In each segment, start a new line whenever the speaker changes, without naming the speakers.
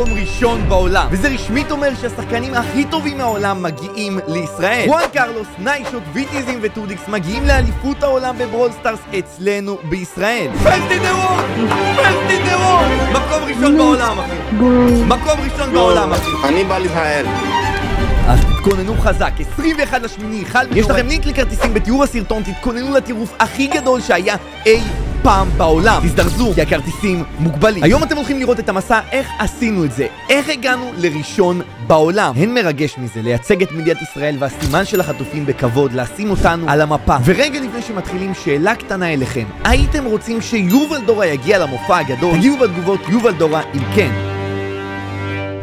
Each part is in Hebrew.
מקום ראשון בעולם. וזה רשמית אומר שהשחקנים הכי טובים מהעולם מגיעים לישראל. וואן קרלוס, ניישוט, ויטיזים וטודיקס מגיעים לאליפות העולם בברול סטארס אצלנו בישראל. First in the world! First in the world! מקום ראשון בעולם, אחי. מקום ראשון בעולם, אחי.
אני בא לישראל.
אז תתכוננו חזק, 21 לשמיני, חל... יש לכם לינק לכרטיסים בתיאור הסרטון, תתכוננו לטירוף הכי גדול שהיה אי פעם בעולם. תזדרזו, כי הכרטיסים מוגבלים. היום אתם הולכים לראות את המסע איך עשינו את זה, איך הגענו לראשון בעולם. אין מרגש מזה, לייצג את מדינת ישראל והסימן של החטופים בכבוד, לשים אותנו על המפה. ורגע לפני שמתחילים, שאלה קטנה אליכם. הייתם רוצים שיובל דורה יגיע למופע הגדול? תגיבו בתגובות יובל דורה אם כן.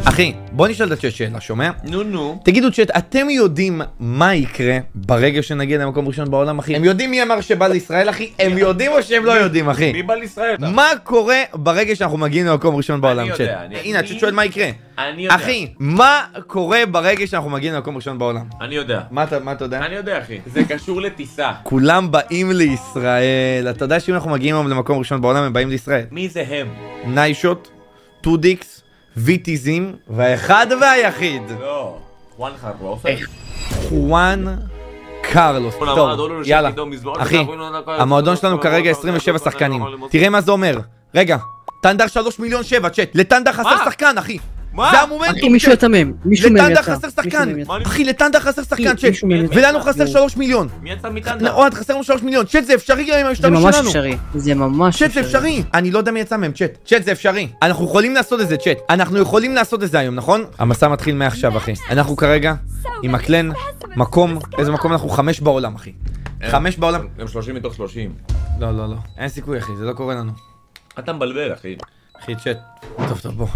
אחי, בוא נשאל את הצ'אט שאלה, שומע?
נו נו.
תגידו צ'אט, אתם יודעים מה יקרה ברגע שנגיע למקום ראשון בעולם, אחי? הם יודעים מי אמר שבא לישראל, אחי? הם יודעים או שהם לא יודעים, אחי?
מי בא לישראל?
מה קורה ברגע שאנחנו מגיעים למקום ראשון בעולם,
יודע,
צ'אט?
אני-
הנה, הצ'אט שואל מה יקרה.
אני יודע.
אחי, מה קורה ברגע שאנחנו מגיעים למקום ראשון בעולם?
אני יודע.
מה אתה מה אתה יודע?
אני יודע, אחי. זה קשור לטיסה.
כולם באים לישראל. אתה יודע שאם אנחנו מגיעים היום למקום ראשון בעולם, הם באים לישראל.
מי זה הם?
ניישוט, טודיקס, ויטיזים, והאחד והיחיד,
לא. וואן חרופר?
חואן קרלוס. טוב, יאללה. אחי, המועדון שלנו כרגע 27 שחקנים. תראה מה זה אומר. רגע, טנדר 3 מיליון 7, צ'אט. לטנדר חסר
מה?
שחקן, אחי.
מה?
זה
אחי,
המומנטום,
מישהו
צ'אט.
יצא מהם. מישהו מהם יצא.
חסר
מישהו
שחקן. אחי, לטנדר חסר שחקן. ולנו חסר
נו.
3 מיליון.
מי יצא מטנדר?
אוהד, חסר לנו 3 מיליון. צ'אט, זה אפשרי גם עם
זה
המשתמש
ממש
שלנו.
אפשרי. זה ממש
צ'אט זה אפשרי, אני לא יודע מי יצא מהם, צ'אט. צ'אט זה אפשרי. אנחנו יכולים לעשות את זה, צ'אט. אנחנו יכולים לעשות את זה היום, נכון? המסע מתחיל מעכשיו, אחי. אנחנו כרגע עם הקלן, מקום, איזה מקום אנחנו? חמש בעולם, אחי. חמש בעולם.
הם 30 מתוך 30.
לא, לא, לא. אין סיכוי, אחי, זה לא קורה לנו.
אתה מבלבל, אחי.
אחי, צ'אט. טוב, טוב, בוא.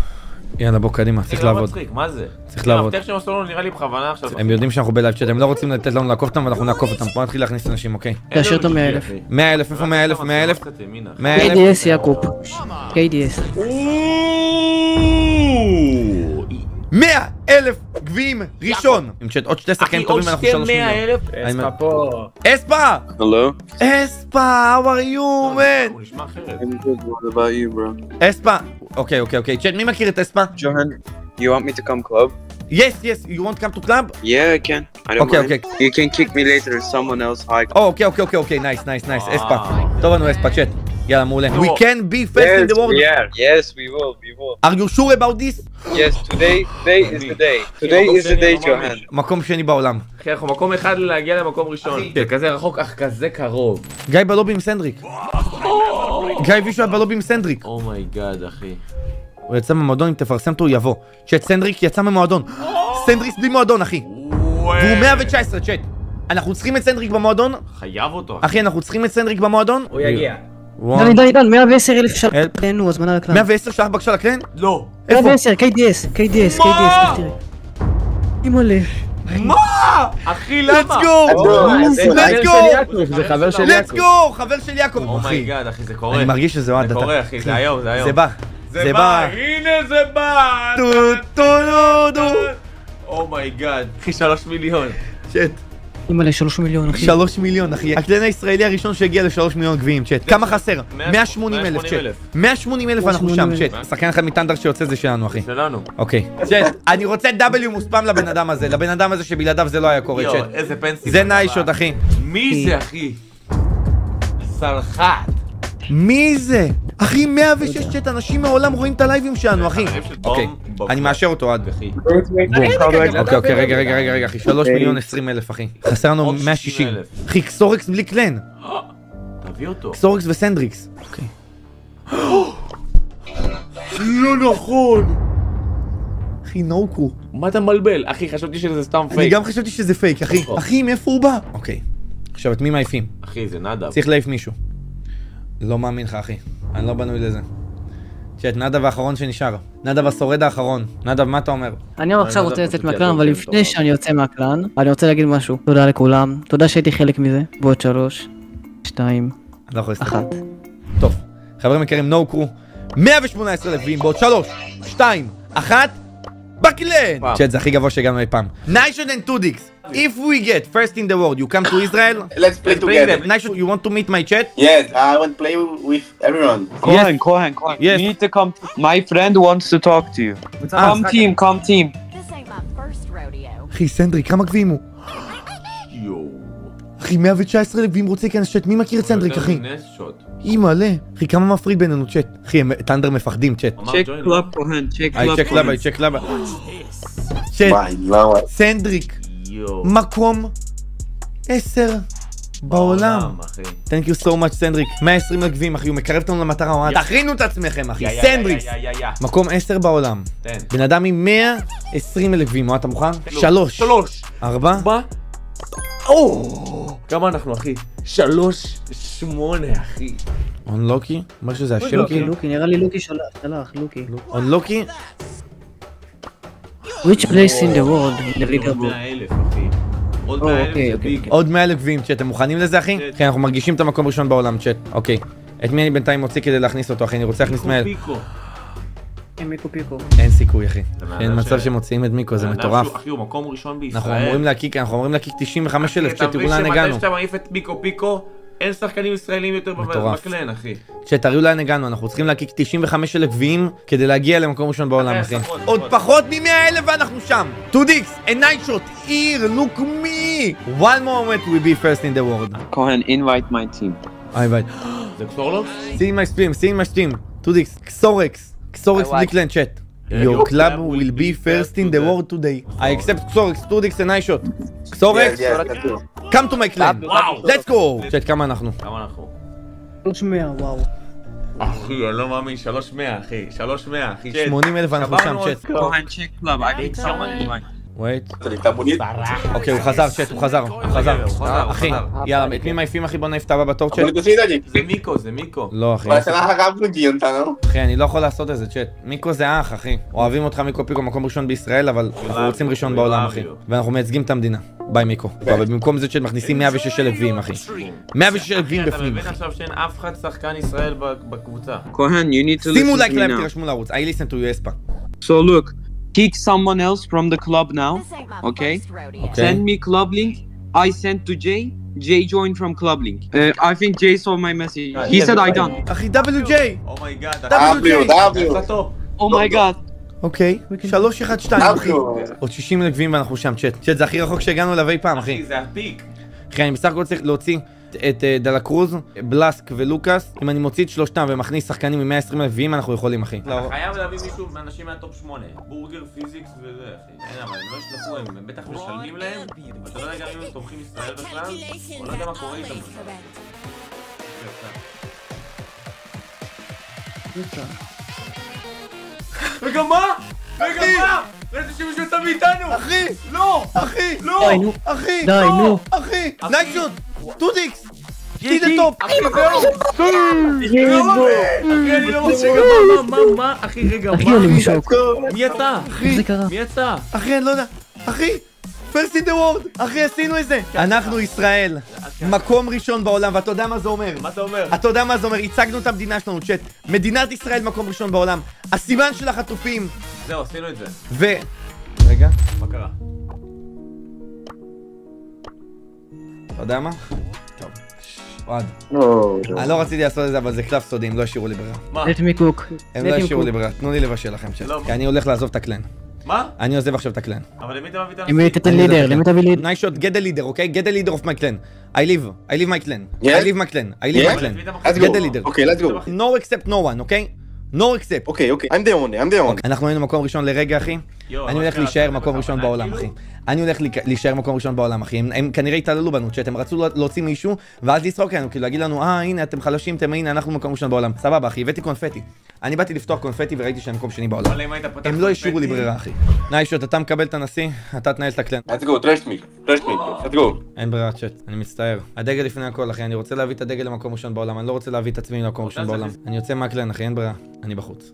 יאללה, בוא, קדימה, צריך
זה לא
לעבוד.
מצחיק, מה זה?
צריך לעבוד.
המפתח שהם עשו לנו נראה לי בכוונה עכשיו.
הם יודעים שאנחנו בלייב צ'אט, הם לא רוצים לתת לנו לעקוף אותם, ואנחנו נעקוף אותם. בוא נתחיל להכניס אנשים, אוקיי?
תאשר את ה-
שישי,
100,000.
אחי.
100 אלף, איפה 100 אלף? 100 אלף?
קצת ימינה.
100 אלף?
KDS יעקב. KDS.
100 אלף גביעים ראשון! עם עוד שתי שחקנים טובים ואנחנו
שתי
שלוש מיליון.
100 אלף?
אני-
פה.
אספה!
Hello?
אספה, how are you, man?
הוא נשמע אחרת.
אספה. אוקיי, אוקיי, אוקיי. צ'אט, מי מכיר את אספה?
Johan, you want me to come club?
Yes, yes, you want to come to club?
Yeah, I can. I don't
Okay,
mind.
okay.
You can kick me later someone else.
או, אוקיי, אוקיי, אוקיי, אוקיי, nice, nice, nice, אספה.
וואו.
טוב לנו אספה, צ'אט. יאללה, מעולה. We can be first in the world.
Yes, we will. We will.
Are you sure about this?
Yes, today, today is the day. Today is the day, Johan.
מקום שני בעולם.
אחי, אנחנו מקום אחד להגיע למקום ראשון. זה כזה רחוק, אך כזה קרוב.
גיא בלובי עם סנדריק. גיא וישו היה בלובי עם סנדריק.
oh my god, אחי.
הוא יצא ממועדון, אם תפרסם אותו הוא יבוא. צ'אט, סנדריק יצא ממועדון. סנדריס בלי מועדון, אחי. והוא 119, צ'אט. אנחנו צריכים את סנדריק במועדון?
חייב אותו.
אחי, אנחנו צריכים את סנדריק במועדון?
הוא יגיע.
וואו.
דני, דני, דני, 110 אלף
אל-
שלנו, הזמנה לכלל.
110 שלח בבקשה לקלן?
לא.
איפה?
110, KDS, KDS, KDS, תראה. אימא'לה.
מה? אחי, למה?
let's go!
זה
let's
חבר
go!
של יעקב, זה חבר של
let's
יעקב.
go! חבר של יעקב. אחי,
oh my god, אחי, זה קורה.
אני מרגיש שזה אוהד.
זה קורה, אחי, זה היום, זה היום.
זה בא.
זה בא, הנה זה בא!
טו טו טו טו.
oh my god. אחי, שלוש מיליון.
צ'אט.
אימא'לה, 3 מיליון, אחי.
שלוש מיליון, אחי. הקלן הישראלי הראשון שהגיע לשלוש מיליון גביעים, צ'אט. כמה חסר? 180 אלף, צ'אט. 180 אלף אנחנו שם,
180,000.
צ'אט. שחקן אחד מטנדר שיוצא זה שלנו, אחי.
שלנו.
אוקיי. צ'אט, אני רוצה W מוספם לבן אדם הזה. לבן אדם הזה שבלעדיו זה לא היה קורה,
יואו,
צ'אט.
איזה פנסי.
זה ניישות, אחי.
מי זה, אחי? סלחת.
מי זה? אחי, 106 צ'אט, אנשים מהעולם רואים את הלייבים שלנו, אחי. אוקיי. אני מאשר אותו עד. אוקיי, אוקיי, רגע, רגע, רגע, רגע, אחי, 3 מיליון 20 אלף, אחי. חסר לנו
עוד
160.
60,000.
אחי, קסורקס בלי קלן.
תביא אותו.
קסורקס וסנדריקס. אוקיי.
לא נכון.
אחי, נוקו.
מה אתה מבלבל? אחי, חשבתי שזה סתם
אני
פייק.
גם חשבתי שזה פייק, אחי.
נכון.
אחי, מאיפה הוא בא? אוקיי. עכשיו, את מי מעיפים?
אחי, זה נדב.
צריך להעיף מישהו. לא מאמין לך, אחי. אני לא בנוי לזה. צ'אט, נדב האחרון שנשאר. נדב השורד האחרון. נדב, מה אתה אומר?
אני עכשיו
לא
רוצה לצאת מהקלן, אבל לפני
טוב.
שאני יוצא מהקלן, אני רוצה להגיד משהו. תודה לכולם, תודה שהייתי חלק מזה. ועוד שלוש, שתיים,
לא.
אחת.
טוב, חברים יקרים, נו קרו. 118 לווים בעוד 3, 2, 1, בקלן! צ'אט זה הכי גבוה שהגענו אי פעם. ניישון and טודיקס, if we get first in the world, you come to Israel?
Let's play together.
ניישון, you want to meet my chat?
Yes, I want to play with everyone.
Cohen, Cohen, Cohen.
Yes.
You need to come. My friend wants to talk to you.
אה,
Come team, come team.
This ain't my first rodeo.
אחי, סנדריק, כמה גביעים הוא?
יואו.
אחי, 119 גביעים רוצה להיכנס צ'אט, מי מכיר את סנדריק, אחי?
אי
מלא. אחי, כמה מפריד בינינו צ'אט? אחי, הם טנדר מפחדים צ'אט.
צ'ק קלאב כהן,
צ'ק
קלאב.
צ'ק קלאב, צ'ק קלאב. צ'אט,
לא,
סנדריק, מקום 10 בעולם. תן you סו מאץ' סנדריק. 120 עקבים, אחי, הוא מקרב אותנו למטרה, תכינו את עצמכם, אחי,
סנדריק.
מקום 10 בעולם. בן אדם עם 120 עקבים, מה אתה מוכן?
3.
3.
4. 4. כמה אנחנו אחי? שלוש שמונה אחי.
אונלוקי? אומר שזה השם כאילו?
לוקי, נראה לי לוקי שלח, לוקי.
אונלוקי?
Which place in the world the
עוד
leaderboard?
מאה אלף אחי. עוד
או,
מאה אלף
אוקיי,
זה
אוקיי,
ביג.
עוד 100 אלף גביעים, צ'אט, אתם מוכנים לזה אחי? אחי, אנחנו מרגישים את המקום הראשון בעולם, צ'אט. אוקיי. את מי אני בינתיים מוציא כדי להכניס אותו, אחי? אני רוצה להכניס 100 אלף.
כן, מיקו פיקו.
אין סיכוי, אחי. אין מצב שמוציאים את מיקו, זה מטורף.
אחי הוא מקום ראשון בישראל.
אנחנו אמורים להקיק, אנחנו אמורים להקיק 95 אלף, צ'אט, תראו לאן הגענו.
אתה מבין שאתה מעיף את פיקו פיקו, אין שחקנים ישראלים יותר. בקלן אחי.
צ'אט, תראו לאן הגענו, אנחנו צריכים להקיק 95 אלף גביעים כדי להגיע למקום ראשון בעולם,
אחי,
עוד. פחות מ-100 אלף ואנחנו שם. 2dix, a night shot, here, look me. One moment we be first in the world.
Cohen, invite my team.
היי ביי.
זה קסורלוקס?
See my stream, see my stream. 2dix, קסורקס,
I
בלי קלן צ'אט. Your club will be first in the world today. I accept קסורקס, 2dix a night shot.
Go.
come to my clan.
וואו.
let's go. צ'אט, כמה אנחנו?
כמה אנחנו?
שלוש מאה, וואו.
אחי, אני לא מאמין, 300 אחי, 300 אחי.
80 אלף ואנחנו שם, צ'אט.
בונית?
אוקיי, הוא חזר, צ'אט, הוא חזר, הוא חזר.
הוא חזר, הוא
אחי. יאללה, את מי מעיפים אחי? בוא נעיף את הבא בתור צ'אט.
זה מיקו, זה מיקו.
לא אחי,
מגיע אותנו.
אחי, אני לא יכול לעשות את זה, צ'אט. מיקו זה אח, אחי. אוהבים אותך מיקו פיקו, מקום ראשון בישראל, אבל אנחנו רוצים ראשון בעולם, אחי. ואנחנו מייצגים את המדינה. ביי מיקו. אבל במקום זה צ'אט מכניסים 106 אלף גביעים, אחי. 106 אלף
אתה
בפנים,
מבין
אחי.
עכשיו שאין אף אחד שחקן ישראל ב- בקבוצה.
Cohen, you need to
שימו
listen
לייק
to me
להם,
now.
תירשמו לערוץ. I listen to you אספה.
So look, kick someone else from the club now.
My
Okay.
Okay.
Send me club link. I sent to Jay. Jay joined from club link. Uh, I think Jay saw my message. He said I done.
אחי, WJ!
oh my god.
W, W.
Oh my god.
אוקיי, 3, 1, 2, אחי. עוד 60 אלף גביעים ואנחנו שם, צ'אט. צ'אט, זה הכי רחוק שהגענו אליו אי פעם, אחי.
אחי, זה ה peak.
אחי, אני בסך הכל צריך להוציא את אה, דלה קרוז, בלסק ולוקאס. אם אני מוציא את שלושתם ומכניס שחקנים עם 120 אלף גביעים, אנחנו יכולים, אחי.
אתה חייב להביא מישהו מאנשים מה top 8. בורגר, פיזיקס וזה, אחי. אין, אבל הם לא ישלחו, הם הם בטח משלמים להם, ואתה לא יודע גם אם הם תומכים ישראל בכלל, או לא יודע מה קורה איתם. רגע, מה? רגע, מה? ראיתי שמישהו יצא מאיתנו!
אחי!
לא!
אחי!
לא!
אחי!
די, נו.
אחי!
אחי.
נייטשוט! טודיקס!
אחי,
די טופ!
אחי, לא מה, מה? אחי, רגע, מה? מי
קרה?
מי יצא?
אחי, אני לא יודע. אחי! first in the world! אחי, עשינו את זה! אנחנו ישראל. מקום ראשון בעולם, ואתה יודע מה זה אומר?
מה אתה אומר?
אתה יודע מה זה אומר? הצגנו את המדינה שלנו, צ'אט. מדינת ישראל מקום ראשון בעולם. הסימן של החטופים.
זהו, עשינו את זה.
ו... רגע,
מה קרה?
אתה יודע מה? אוהד.
לא,
אני לא רציתי לעשות את זה, אבל זה קלף סודי, הם לא השאירו לי ברירה.
מה?
let me cook.
הם לא השאירו. לי ברירה, תנו לי לבשל לכם.
לא.
כי אני הולך לעזוב את הקלן.
מה?
אני עוזב עכשיו את הקלן.
אבל למי אתה מביא את הנשיא?
למי תתן לידר? למי תביא לידר?
Nice shot, get leader, okay? Get the leader of my clan. I leave, I leave my clan. I leave my clan. I
Yeah?
my clan. Get leader.
אוקיי, let's go.
No accept no one, okay? No accept.
אוקיי, אוקיי. I'm the only, I'm the only.
אנחנו היינו מקום ראשון לרגע, אחי. אני הולך? להישאר מקום ראשון בעולם, אחי. אני הולך להישאר מקום ראשון בעולם, אחי. הם- כנראה התעללו בנו, צ'אט, הם רצו להוציא מישהו, ואז לצחוק עלינו, כאילו להגיד לנו, אה, הנה, אתם חלשים, אתם, הנה, אנחנו מקום ראשון בעולם. סבבה, אחי, הבאתי קונפטי. אני באתי לפתוח קונפטי וראיתי שאני מקום שני בעולם. הם לא השאירו לי ברירה, אחי. ניישוט, אתה מקבל את הנשיא, אתה תנהל את הקלן.
let's go, trust me, trust me, let's go.
אין ברירה, צ'אט, אני מצטער. הדגל לפני הכל, אחי, אני רוצה להביא את הדגל למקום ראשון בעולם, אני לא רוצה להביא את עצמי למקום ראשון בעולם. אני יוצא מהקלן, אחי, אין ברירה, אני בחוץ.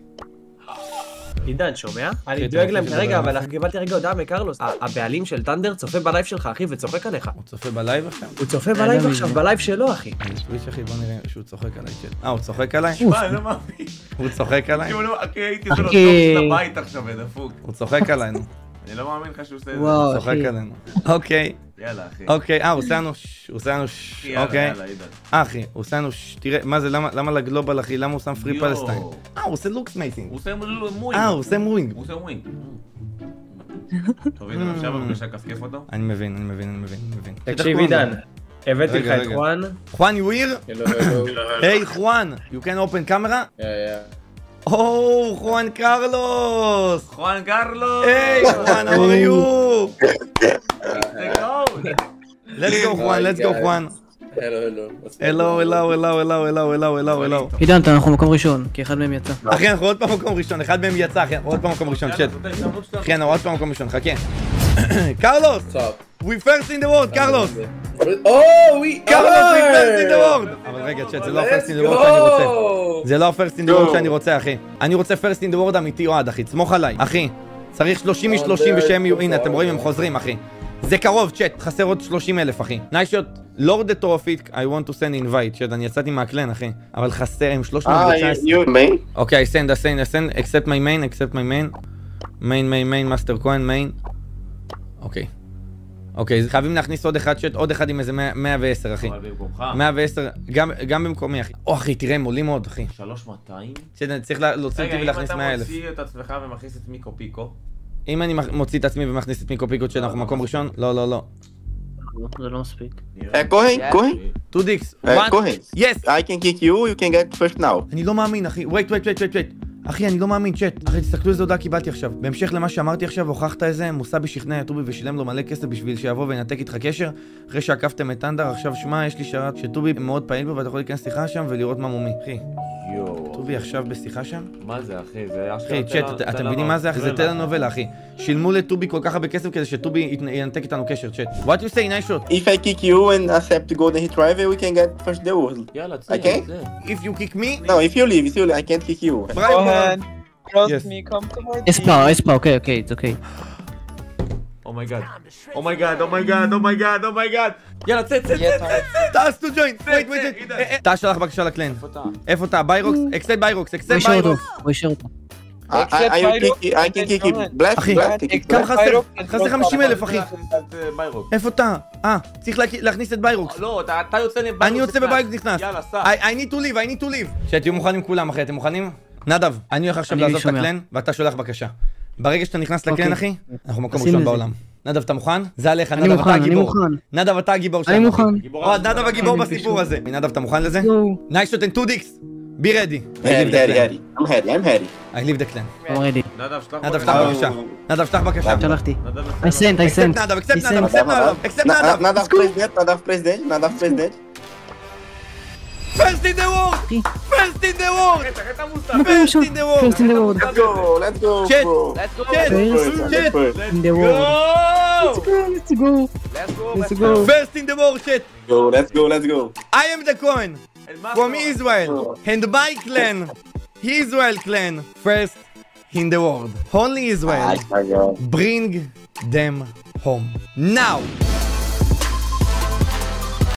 עידן, שומע?
כן,
אני
אתה
דואג
רוצה
להם
לדבר
כרגע, אבל
זה?
קיבלתי רגע הודעה מקרלוס. הבעלים של טנדר צופה בלייב שלך, אחי, וצוחק עליך.
הוא צופה בלייב עכשיו?
הוא צופה בלייב. עכשיו, בלייב שלו, אחי.
אני switch אחי, בוא נראה שהוא צוחק עליי. אה, הוא צוחק עליי?
לא מאמין.
הוא צוחק עליי?
לא, אחי, הייתי
אחי.
טופס לבית עכשיו, דפוק.
הוא צוחק עליי, נו.
אני לא מאמין לך שהוא עושה את זה.
וואו,
צוחק
אחי.
עלינו. אוקיי,
יאללה, אחי.
אוקיי, אה, הוא עושה לנו ש... הוא עושה לנו ש...
יאללה,
אוקיי.
יאללה, עידן.
אה, אחי, הוא עושה לנו ש... תראה, מה זה, למה למה לגלובל, אחי? למה הוא שם פרי. פלסטיין? אה, הוא עושה לוקס מייטינג.
הוא עושה מווינג.
אה, הוא עושה מווינג.
הוא עושה ווינג. טוב, עידן, עכשיו בבקשה כסכף אותו.
אני מבין, אני מבין, אני מבין, אני מבין. איך
תקשיב,
קוראים לו?
עידן, הבאתי לך את. חואן.
חואן, you
hello.
היי, חואן, you can open camera? או, חואן קרלוס!
חואן קרלו!
היי, חואן, how are you? let's go, חואן, let's go, חואן.
Hello, hello. What's
הלו, הלו, הלו, הלו, הלו, הלו, הלו, הלו.
עידן, אתה- אנחנו מקום ראשון, כי אחד מהם יצא.
אחי, אנחנו עוד פעם מקום ראשון, אחד מהם יצא, אחי, אנחנו עוד פעם מקום ראשון, צ'אט. אחי, אנחנו עוד פעם מקום ראשון, חכה. קרלוס! We first in the world, קרלוס! The
are!
world! אבל רגע, צ'אט, זה לא the world שאני רוצה. זה לא the world שאני רוצה, אחי. אני רוצה the world אמיתי אוהד, אחי, סמוך עליי. אחי, צריך 30 מ-30 ושהם יהיו, הנה, אתם רואים, הם חוזרים, אחי. זה קרוב, צ'אט, חסר עוד 30 אלף, אחי. ניישוט, לורד טרופיק, I want to send invite, צ'אט, אני יצאתי מהקלן, אחי. אבל חסר, הם
Ah,
319.
you, you main?
אוקיי, I send, I send, I send, accept my main, accept my main. main, main, main, מאסטר כהן, main. אוקיי. אוקיי, אז חייבים להכניס עוד אחד, צ'אט, עוד אחד עם איזה 100 110, אחי.
אבל במקומך.
110, גם, גם במקומי, אחי. או, אחי, תראה, הם עולים עוד, אחי.
3200?
צ'אט, אני צריך לה- להוציא
רגע,
אותי
אם
ולהכניס
אתה
100 אלף.
מוציא את עצמך ומכניס את מיקו פיקו,
אם אני מוציא את עצמי ומכניס את מיקו פיקו שאנחנו מקום ראשון, לא, לא, לא.
זה לא מספיק.
go ahead, go ahead.
טו דיקס.
Go ahead.
יס!
I can kick you, you can get first now.
אני לא מאמין, אחי. wait, wait, wait, wait. אחי, אני לא מאמין, צ'אט. אחי, תסתכלו איזה הודעה קיבלתי עכשיו. בהמשך למה שאמרתי עכשיו, הוכחת איזה, מוסבי שכנע את טובי ושילם לו מלא כסף בשביל שיבוא וינתק איתך קשר. אחרי שעקפתם את טנדר, עכשיו שמע, יש לי שרת שטובי מאוד פעיל בו ואתה יכול להיכנס שיחה שם ולראות מה מומי. אחי,
יואו.
טובי עכשיו בשיחה שם?
מה זה, אחי? זה.
אחי, צ'אט, את- אתם מבינים מה זה, אחי? זה טלנובלה, אחי. שילמו לטובי כל כך הרבה כסף כדי שטובי ינתק איתנו קשר, צ'אט. What you say, nice shot?
If I kick you and accept to go the hit driver, we can get first the world.
יאללה, צא,
אוקיי?
צא.
If you kick me,
No, if you leave, if you leave, I can't kick you.
Brian,
Trust
Yes.
me, come to my
אספר, אספר, אוקיי, אוקיי, it's אוקיי.
אומייגאד. אומייגאד, אומייגאד, אומייגאד, אומייגאד. יאללה, צא, צא, צא, צא.
טס טו ג'וין, wait,
עידן.
wait. טס שלח בבקשה לקלן.
איפה אתה?
איפה אתה? ביירוקס? אקסט ביירוקס, אקסט ביירוקס.
הוא אישר אותו.
אחי, כמה
black.
חסר? חסר 50 אלף, אחי. איפה אתה? אה, צריך להכניס את ביירוקס.
לא, אתה- יוצא לביירוק.
אני יוצא. בביירוקס נכנס.
יאללה, סע.
I I need to leave, I need to leave. שתהיו מוכנים כולם, אחי, אתם מוכנים? נדב, אני הולך עכשיו לעזוב את. הקלן, ואתה שולח בקשה. ברגע שאתה נכנס לקלן,
אוקיי.
אחי, אנחנו מקום ראשון. בעולם. נדב, אתה מוכן? זה עליך,
אני
נדב, אתה הגיבור. נדב, אתה הגיבור שלנו.
אני. מוכן.
אוהד, נדב הגיבור
אני
בסיפור הזה. נדב, אתה מוכן לזה?
יואו.
Nice shot and two dicks. Be ready.
I'm I'm Harry.
I leave the clan.
I'm ready.
נדב, שלח
נדב,
בבקשה.
שלח בבקשה. נדב, שלח בבקשה.
שלחתי.
נדב,
I sent, I
אקספט
sent.
נדב, אקספט נדב. אקספט נדב, אקספט נדב.
President, Nadav president, Nadav president.
First in the world! First in the world!
Let's.
First in the world.
Let's go. Let's go.
Let's go.
Let's
go.
Let's go.
Let's go.
Let's go.
First in the world, Jet.
Go. Let's go. Let's go.
I am the coin from Israel oh. and my clan, Israel clan, first in the world. Only Israel.
Ah,
Bring them home now.